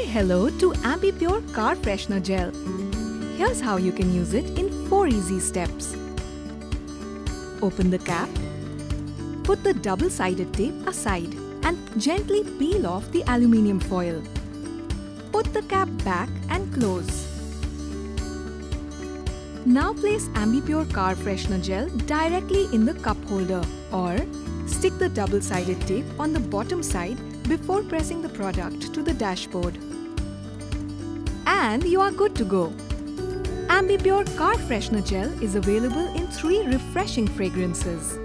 Say hello to Ambi Pur Car Freshener Gel. Here's how you can use it in 4 easy steps. Open the cap. Put the double-sided tape aside and gently peel off the aluminium foil. Put the cap back and close. Now place Ambi Pur Car Freshener Gel directly in the cup holder or stick the double-sided tape on the bottom side before pressing the product to the dashboard. And you are good to go. Ambi Pur Car Freshener Gel is available in three refreshing fragrances.